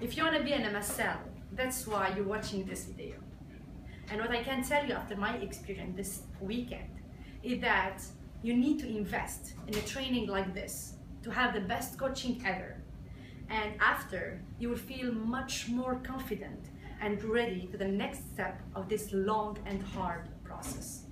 If you want to be an MSL, that's why you're watching this video. And what I can tell you after my experience this weekend is that you need to invest in a training like this to have the best coaching ever. And after, you will feel much more confident and ready to the next step of this long and hard process.